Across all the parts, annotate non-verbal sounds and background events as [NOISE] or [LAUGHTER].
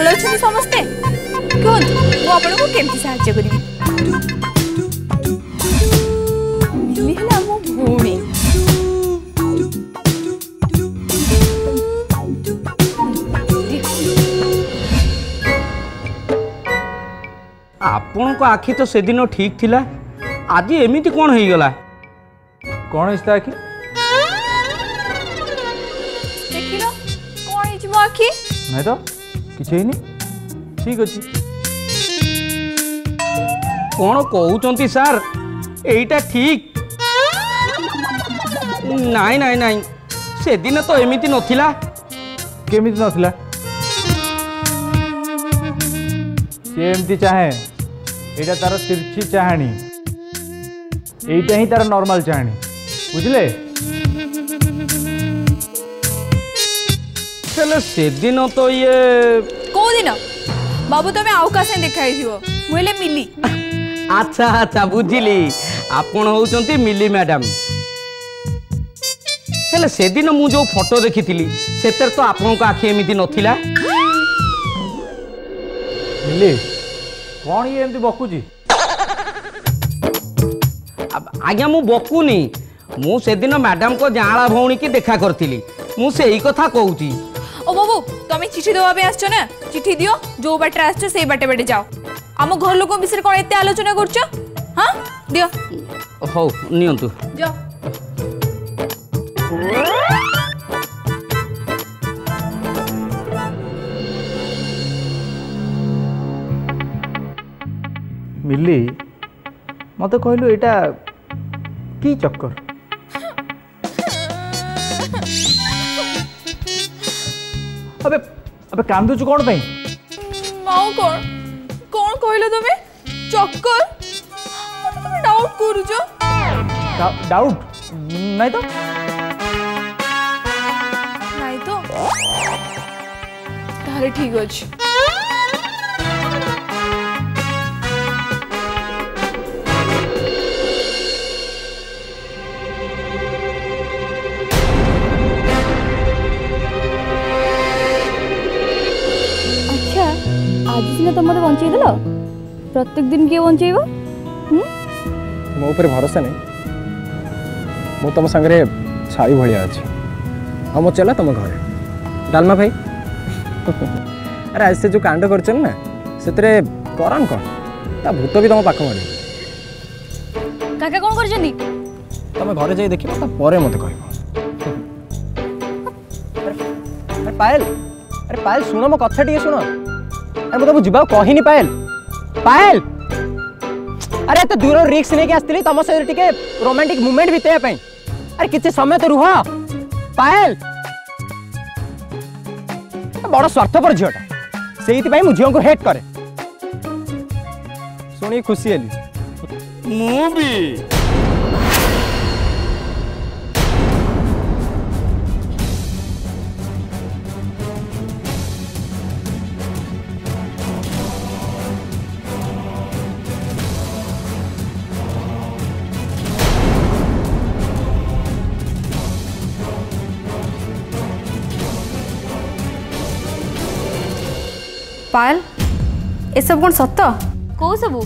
ভালো অনেক সমস্তে কুহতু মু আপনার কেমতি সাহায্য করবি মিলি হল মো ভৌণী ଆପଣଙ୍କ ଆଖି ତ ସେଦିନ ଠିକ୍ ଥିଲା ଆଜି ଏମିତି କ'ଣ ହେଇଗଲା କ'ଣ ହେଇଛି ତା ଆଖି ଦେଖିଲ କ'ଣ ହେଇଛି ମୋ ଆଖି ନାଇଁ ତ किसी ठीक अच्छे कौन कौन सार यटा ठीक नाई नाई नाई से दिन तो एमती नाला केमी नाला सीएमती चाहे यहाँ तार तिरछी चाहे यही तार नॉर्मल चाहे बुझले से दिन तो ये को दिन बाबू तमे आउ कासे देखाई थिवो मोले मिली [LAUGHS] अच्छा अच्छा बुझिली आपण होचंती मिली मैडम हेले से दिन मु जो फोटो देखी थिली सेतर तो आपण को आखी एमिति नथिला मिली कोन ये एंती बकुजी अब आज्ञा मु बकुनी मु से दिन मैडम को जाळा भौणी की देखा करथिली मु सेई कथा कहूची ও বাবু তুমি চিঠি দেওয়া পাই আসছো না চিঠি দিও যে বাটে আসছো সেই বাটে বাটে যাও ଆମ ଘର ଲୋକ ବିଷୟରେ କ'ଣ ଏତେ ଆଲୋଚନା କରୁଛ ହଁ ଦିଅ ହଉ ନିଅନ୍ତୁ ଯାଅ ମିଲି ମୋତେ କହିଲୁ ଏଇଟା କି ଚକ୍କର আবে আবে কান্দুছু কোন পাই মাও কোন কোন কইলো তুমি চক্কর তুমি ডাউট করুছো ডাউট নাই তো নাই তো তাহলে ঠিক আছে সিনা তুমি মতো বঞ্চাই দিল প্রত্যেক দিন কে বঞ্চাইব মো উপরে ভরসা নেই মো তোম সাংরে ছাই ভড়িয়া আছে আমো চলা তোম ঘরে ডালমা ভাই আরে আজ সে যে কাণ্ড করছেন না সেতরে করান কন তা ভূত বি তোম পাখ মারে কাকে কোন করছেন তোম ঘরে যাই দেখিব তা পরে মতে কইব আরে পায়েল আরে পায়েল শুনো মো কথা টিকে শুনো अरे तो जी कही पायल पायल अरे ये तो दूर रिक्स नहीं आसती तुम सहित टी रोमांटिक मुमेंट बीतवाई अरे किसी समय तो रुह पायल बड़ स्वार्थपर झीटा से झील को हेट कैसे शुणी खुशी हेली पायल सब कौन सत कौ सबू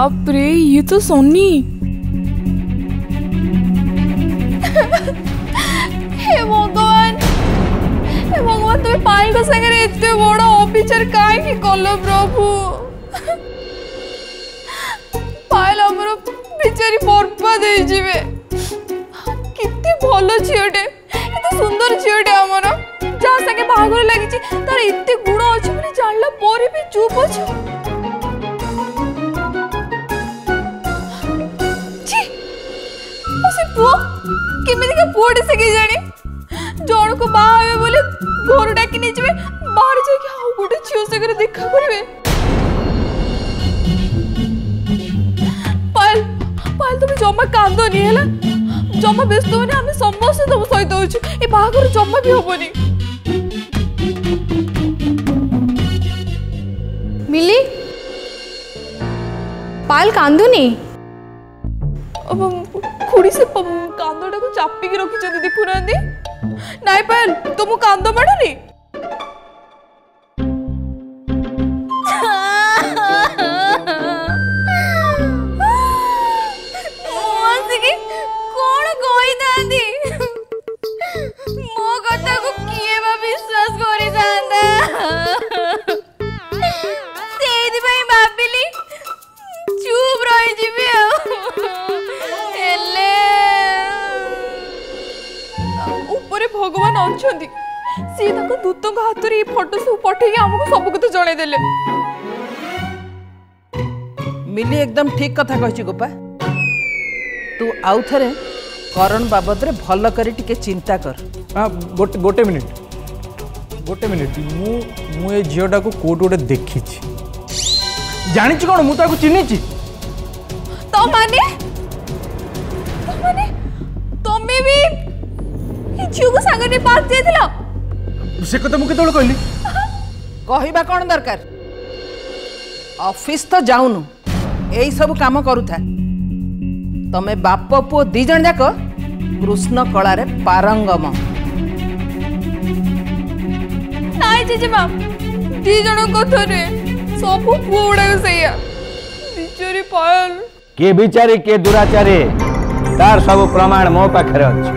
बाप रे ये तो सोनी হে ভগবান হে ভগবান তুমি পালক সাগরে এতে বড় অফিসার কাইকি করলো প্রভু পাল আমার বিচারি বরবাদ হয়ে যাবে কেতে ভালো ঝিওটে এত সুন্দর ঝিওটে আমার যা সাথে বাহাগর লাগিছে তার এতে গুণ অছে বলে মানে জানলা পরে বি চুপ অছে ପୁଅ କେମିତିକା ପୁଅଟେ ସେ କେଜାଣି ଜଣକୁ ବାହା ହେବେ ବୋଲି ଘର ଡାକି ନେଇଯିବେ ବାହାରେ ଯାଇକି ଆଉ ଗୋଟେ ଝିଅ ସାଙ୍ଗରେ ଦେଖା କରିବେ ପାଏଲ ପାଏଲ ତମେ ଜମା କାନ୍ଦନି ହେଲା ଜମା ବ୍ୟସ୍ତ ହବନି ଆମେ ସମସ୍ତେ ତମ ସହିତ ଅଛୁ ଏ ବାହାଘର ଜମା ବି ହବନି ମିଲି ପାଏଲ କାନ୍ଦୁନି पुड़ी से कांदोटा को चापी रखी देखु ना नायपाल तुम कांदो मड़नी उठिक आमको सब कथा तो जड़े देले मिली एकदम ठीक कथा कही गोपा तू आउ थे करण बाबद भल कर चिंता कर आ, हाँ, गोटे गोटे मिनिट गोटे मिनिट मु मु ए झीटा को कोट गोटे देखी जानी कौन मुझे चिन्ह तो माने तो माने तुम्हें भी झील को सांग पार्क जाइल से कथा मुझे कहली কহবা কণ দরকার অফিস তো যাওনু এই সব কাম করুথা তুমি বাপ পুয় দুই জন যাক কৃষ্ণ কলার পারঙ্গম ନାଇଁ ଜେଜେମା ଦି ଜଣଙ୍କ ଥରେ ସବୁ ପୁଅ ଗୁଡାକ ସେଇଆ ବିଚାରୀ ପାୟଲ କିଏ ବିଚାରୀ କିଏ ଦୁରାଚାରୀ ତାର ସବୁ ପ୍ରମାଣ ମୋ ପାଖରେ ଅଛି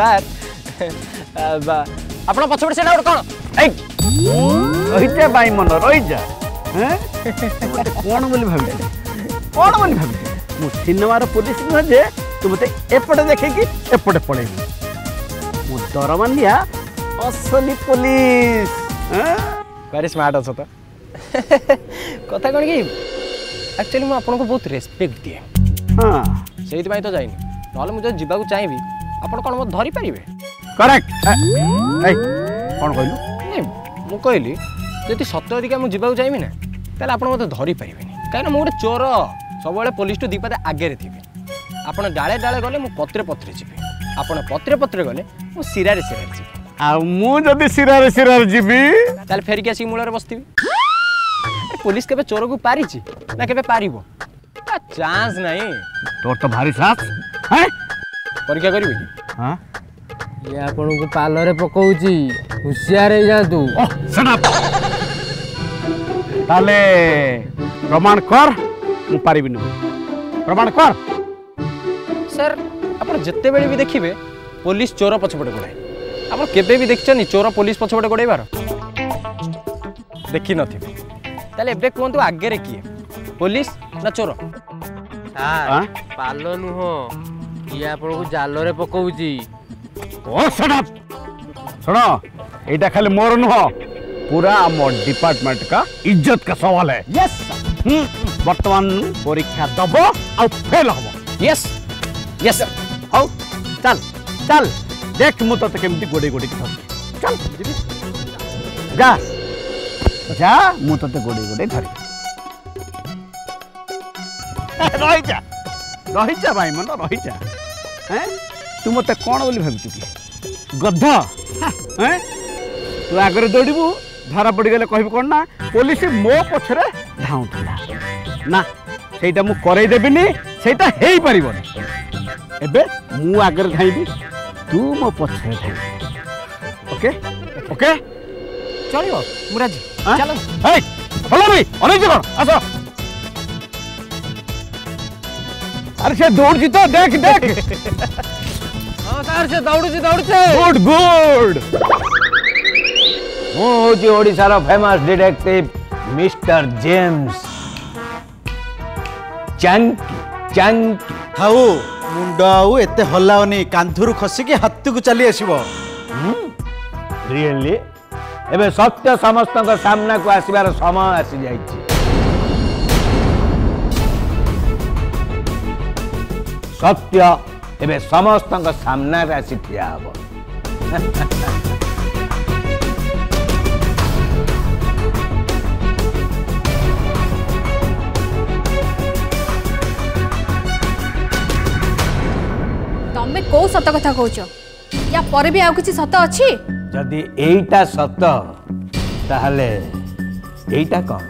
सर आप पचपट से कौन रही जा भाई मन रही जा कौन बोली भाव कौन बोली भाव सिनेमार पुलिस नुहजे तू मत एपटे देखे पड़े मु दरमा असली पुलिस भेरी स्मार्ट अच तो कथा कौन कि एक्चुअली मुझे बहुत रेस्पेक्ट दिए हाँ से तो जाए ना मुझे जी चाहे ଆପଣ କ'ଣ ମୋତେ ଧରିପାରିବେ କରେକ୍ଟ କ'ଣ କହିଲୁ ନାଇଁ ମୁଁ କହିଲି ଯଦି ସତ ଅଧିକା ମୁଁ ଯିବାକୁ ଚାହିଁବି ନା ତାହେଲେ ଆପଣ ମୋତେ ଧରିପାରିବେନି କାହିଁକିନା ମୁଁ ଗୋଟେ ଚୋର ସବୁବେଳେ ପୋଲିସଠୁ ଦୁଇ ପାଦ ଆଗରେ ଥିବି ଆପଣ ଡାଳେ ଡାଳେ ଗଲେ ମୁଁ ପତ୍ରେ ପତ୍ରେ ଯିବି ଆପଣ ପତ୍ରେ ପତ୍ରେ ଗଲେ ମୁଁ ଶିରାରେ ଶିରାରେ ଯିବି ଆଉ ମୁଁ ଯଦି ଶିରାରେ ଶିରାରେ ଯିବି ତାହେଲେ ଫେରିକି ଆସିକି ମୂଳରେ ବସିଥିବି ପୋଲିସ କେବେ ଚୋରକୁ ପାରିଛି ନା କେବେ ପାରିବ ଚାନ୍ସ ନାହିଁ ତୋର ତ ଭାରି ସାହସ ପରୀକ୍ଷା କରିବି କି हाँ? ये आपन को पाल रे पकौची हुशियार हे जा तू ओ सनप ताले प्रमाण कर मु पारिबिनु प्रमाण कर सर आपन जत्ते बेले भी देखिबे पुलिस चोर पछपटे गोडे आपन केबे भी देखछनी चोर पुलिस पछपटे गोडे बार देखि नथिबे ताले एबे कोन तू आगे रे किए पुलिस ना चोर सर हाँ? पालो नु हो ଇଏ ଆପଣଙ୍କୁ ଜାଲରେ ପକଉଛି ଶୁଣ ଏଇଟା ଖାଲି ମୋର ନୁହଁ ପୁରା ଆମ ଡିପାର୍ଟମେଣ୍ଟ କା ଇଜ୍ଜତ କା ସୱାଲ ହେ ୟେସ୍ ବର୍ତ୍ତମାନ ପରୀକ୍ଷା ଦବ ଆଉ ଫେଲ୍ ହବ ୟେସ୍ ୟେସ୍ ହଉ ଚାଲ ଚାଲ ଦେଖ ମୁଁ ତତେ କେମିତି ଗୋଡ଼େଇ ଗୋଡ଼େଇକି ଧରୁଛି ଚାଲ ଯା ଯା ମୁଁ ତତେ ଗୋଡ଼େଇ ଗୋଡ଼େଇ ଧରିବି ରହିଯା ରହିଯା ଭାଇ ମନ ରହିଯା হ্যাঁ তু মতো কোণ বলে ভাবিছু কি গধ হ্যাঁ তু আগরে দৌড়বু ধরা পড়িগলে কহবি কোণ না পুলিশ মো পছরে ধাউঁলা না সেইটা মু করাই দেবিনি সেইটা হেই পারিবনি এবে মু আগরে ধাইবি তু মো পছরে ধাইবি ওকে ওকে চলিব মু রাজি চলো এই ফলো রে অনেক জন আসো আরে সে দৌড়ছি তো দেখ দেখ সে দৌড়ুছি দৌড়ছে গুড গুড હું છું ઓડિશાનો famous detective mister James Chanki Chanki ହାଉ ମୁଣ୍ଡ ଆଉ ଏତେ ହଲାଉନି କାନ୍ଧରୁ ଖସିକି ହାତକୁ ଚାଲି ଆସିବ ରିଏଲି ଏବେ ସତ୍ୟ ସମସ୍ତଙ୍କ ସାମ୍ନାକୁ ଆସିବାର ସମୟ ଆସିଯାଇଛି ସତ୍ୟ ଏବେ ସମସ୍ତଙ୍କ ସାମ୍ନାରେ ଆସି ଠିଆ ହେବ ତମେ କୋଉ ସତ କଥା କହୁଛ ୟା ପରେ ବି ଆଉ କିଛି ସତ ଅଛି ଯଦି ଏଇଟା ସତ ତାହେଲେ ଏଇଟା କ'ଣ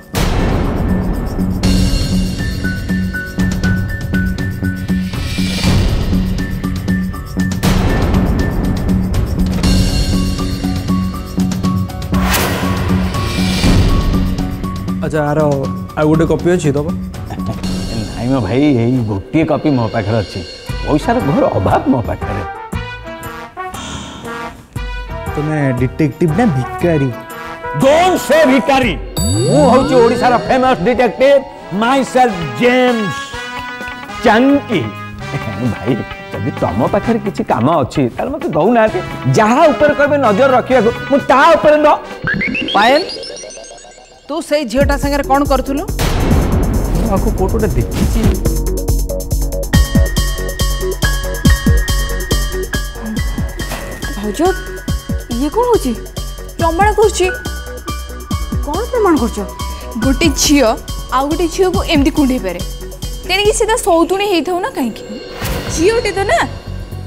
अच्छा आरो आ गुटे कॉपी अछि तो नाही म भाई एही गुटे कॉपी मो पाखर अछि पैसा रे घर अभाव मो पाखर रे डिटेक्टिव ना भिकारी गोन से भिकारी मु हौ छी ओडिसा रा famous detective myself James Chunky भाई जदि तुम पाखर किछि काम अछि त मते दउ ना जहां ऊपर कहबे नजर रखिया मु ता ऊपर न पायन तू से झीटा सागर कौन करूँ आपको कोट गोटे देखी भाज ये कौन हो प्रमाण कर प्रमाण कर गोटे झी आउ गोटे झी को एमती कुंडे पारे तेणिक सीधा सौतुणी होता ना कहीं झीटे तो ना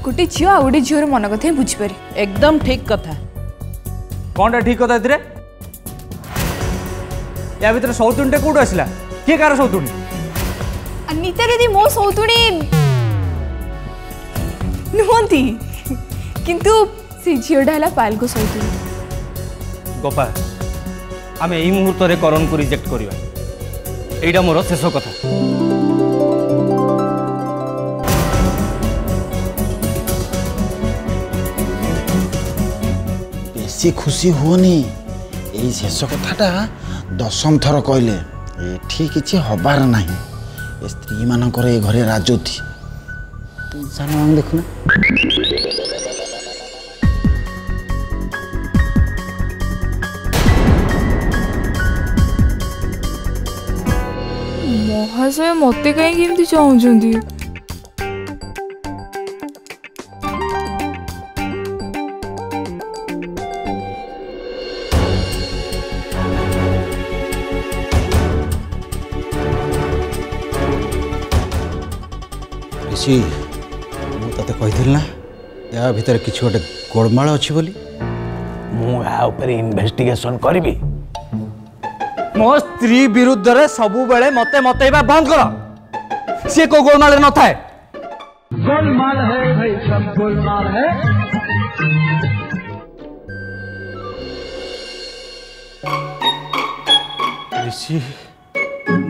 गोटे झील आउ गोटे झीर मन कथा बुझीपरि एकदम ठीक कथा कौन ठीक कथा ୟା ଭିତରେ ସୌତୁଣୀଟା କୋଉଠୁ ଆସିଲା କିଏ କାହାର ସୌତୁଣୀ ନିତା ଦିଦି ମୋ ସୌତୁଣୀ ନୁହନ୍ତି କିନ୍ତୁ ସେ ଝିଅଟା ହେଲା ପାଲକୁ ସୌତୁଣୀ ଗୋପା ଆମେ ଏଇ ମୁହୂର୍ତ୍ତରେ କରଣକୁ ରିଜେକ୍ଟ କରିବା ଏଇଟା ମୋର ଶେଷ କଥା বেশি খুশি হুয়নি এই শেষ কথাটা ଦଶମ ଥର କହିଲେ ଏଠି କିଛି ହେବାର ନାହିଁ ଏ ସ୍ତ୍ରୀମାନଙ୍କର ଏ ଘରେ ରାଜୁତି ସାନ ଆମେ ଦେଖୁନା ମହାଶୟ ମୋତେ କାହିଁକି ଏମିତି ଚାହୁଁଛନ୍ତି आसी मुझे कहीना या भितर कि गोटे गोलमाल अच्छी मुझे इनभेस्टिगेसन करी मो स्त्री विरुद्ध सब बेले मत मत बंद कर सी को गोलमाल न था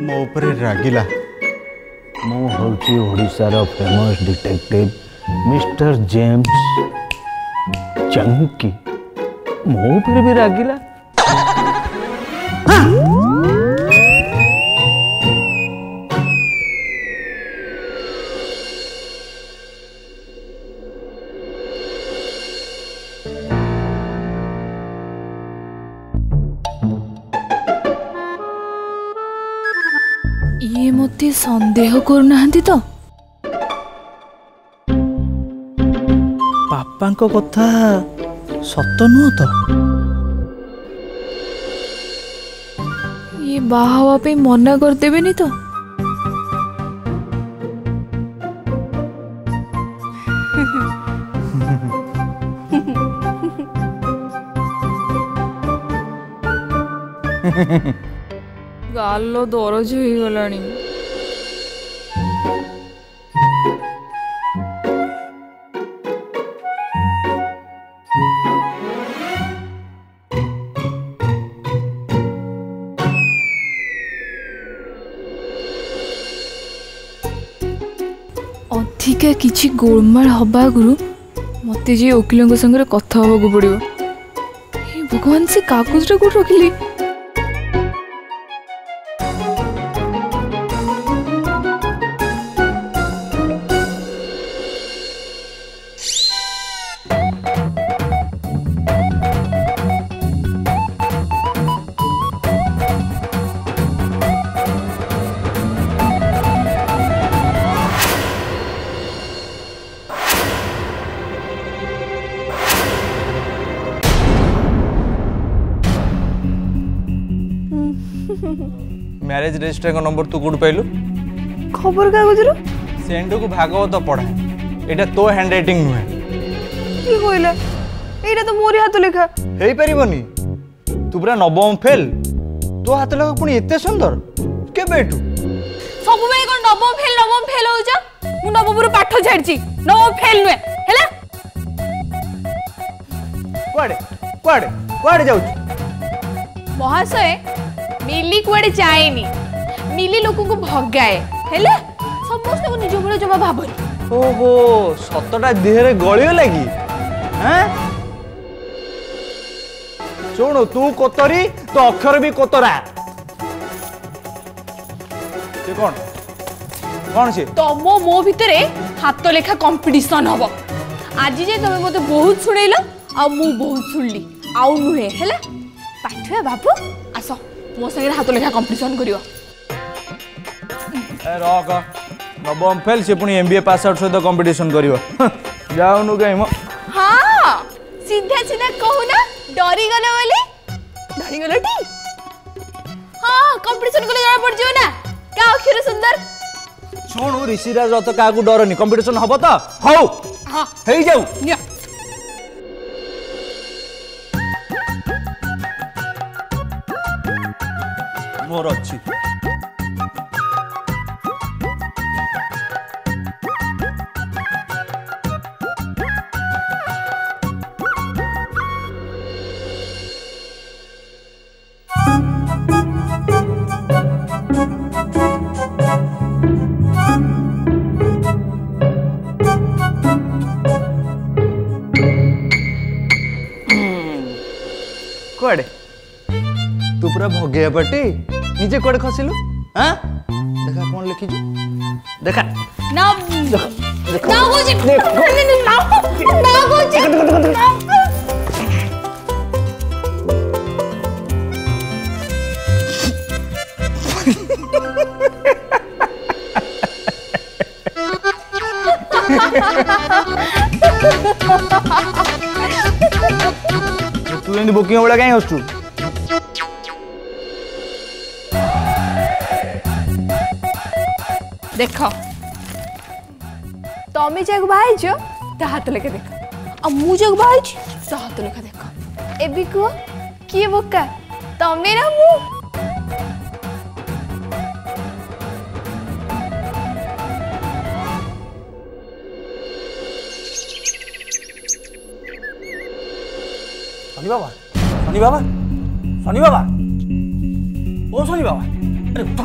मोरे रागिला मुशार famous detective mister James Chunky मो भी रागिला ଦେହ କରୁନାହାନ୍ତି ତ ବାପାଙ୍କ କଥା ସତ ନୁହଁ ତ ଇଏ ବାହା ହେବା ପାଇଁ ମନା କରିଦେବେନି ତ ଗାଲ ଦରଜ ହେଇଗଲାଣି অதிகে কিছি গোড়মাল হবা গুরু মতে যে ওকিলঙ্গ সঙ্গরে কথা হবা গো পড়িও হে ভগবান সে কাকুতর গোকলি ମ୍ୟାରେଜ ରେଜିଷ୍ଟ୍ରାଙ୍କ ନମ୍ବର ତୁ କୋଉଠୁ ପାଇଲୁ ଖବର କାଗଜରୁ ସେଣ୍ଡୁକୁ ଭାଗବତ ପଢ଼ା ଏଇଟା ତୋ ହ୍ୟାଣ୍ଡ ରାଇଟିଂ ନୁହେଁ କିଏ କହିଲା ଏଇଟା ତ ମୋରି ହାତ ଲେଖା ହେଇପାରିବନି ତୁ ପୁରା ନବମ ଫେଲ୍ ତୋ ହାତ ଲେଖା ପୁଣି ଏତେ ସୁନ୍ଦର କେବେ ଏଠୁ ସବୁବେଳେ କ'ଣ ନବମ ଫେଲ୍ ନବମ ଫେଲ୍ ହଉଛ ମୁଁ ନବମରୁ ପାଠ ଛାଡ଼ିଛି ନବମ ଫେଲ୍ ନୁହେଁ ହେଲା କୁଆଡ଼େ କୁଆଡ଼େ କୁଆଡ଼େ ଯାଉଛୁ ମହାଶୟ ମିଲି କୁଆଡ଼େ ଯାଏନି ମିଲି ଲୋକଙ୍କୁ ଭଗାଏ ହେଲା ସମସ୍ତଙ୍କୁ ନିଜ ଉପରେ ଜମା ଭାବନି ଓହୋ ସତଟା ଦେହରେ ଗଳିଗଲା କି ଶୁଣୁ ତୁ କୋତରୀ ତୋ ଅକ୍ଷର ବି କୋତରା ସେ କ'ଣ କ'ଣ ସେ ତମ ମୋ ଭିତରେ ହାତ ଲେଖା କମ୍ପିଟିସନ୍ ହବ ଆଜି ଯାଏ ତମେ ମୋତେ ବହୁତ ଶୁଣେଇଲ ଆଉ ମୁଁ ବହୁତ ଶୁଣିଲି ଆଉ ନୁହେଁ ହେଲା ପାଠୁଆ ବାବୁ ମୋ ସାଙ୍ଗରେ ହାତ ଲେଖା କମ୍ପିଟିସନ୍ କରିବ ରକ ନବମ ଫେଲ୍ ସେ ପୁଣି ଏମ୍ବିଏ ପାସ୍ ଆଉଟ୍ ସହିତ କମ୍ପିଟିସନ୍ କରିବ ଯାଉନୁ କାହିଁ ମ ହଁ ସିଧା ସିଧା କହୁନ ଡରିଗଲ ବୋଲି ଡରିଗଲ ଟି ହଁ କମ୍ପିଟିସନ୍ କଲେ ଜଣା ପଡ଼ିଯିବ ନା କାହା ଅକ୍ଷର ସୁନ୍ଦର ଶୁଣୁ ଋଷିରାଜ ତ କାହାକୁ ଡରନି କମ୍ପିଟିସନ୍ ହବ ତ ହଉ ହେଇଯାଉ ନିଅ ପାୱାର ଅଛି କୁଆଡ଼େ पूरा भगे पार्टी निजे कड़े खसिल हाँ देखा कौन लिखी देखा देखा तू बुकिंग वाला कहीं हॉस्टल देख তুমি যাকে বাহাইছ তা হাত লেখা দেখ আর মু যাকে বাহাইছি তা হাত লেখা দেখ এবে কুহ কি বোকা তুমি না মু सनी बाबा सनी बाबा सनी बाबा ओ सनी बाबा अरे उठो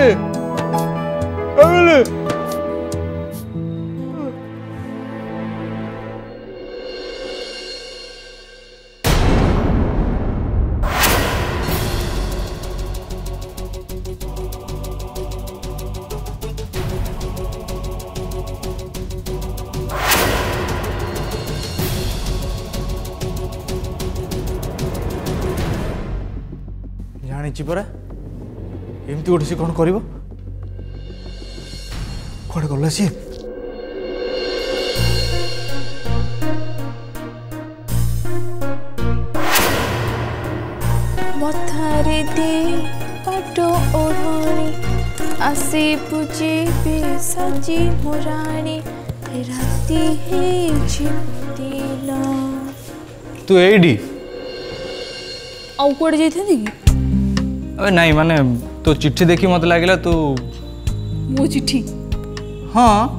Emily! Emily! ഞാണിച്ചിപ്പറേ গোটে সে কণ করব কুয়াড়ে গলা সি মথারে দে কাটো ওড়ানি আসে পুজে বে সাজি মোরানি রাতি হেছি দিন তুই এইডি ଆଉ କୁଆଡ଼େ ଯାଇଥାନ୍ତି କି ଏବେ ନାଇଁ ମାନେ तो चिट्ठी देखी मत लगे तू मो चिट्ठी हाँ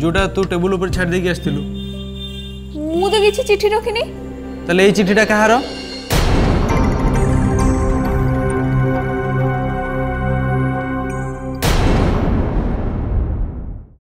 जोटा तू तो टेबुल छाड़ देखी आसलु मु तो किसी चिट्ठी रखिनी चिट्ठीटा कहार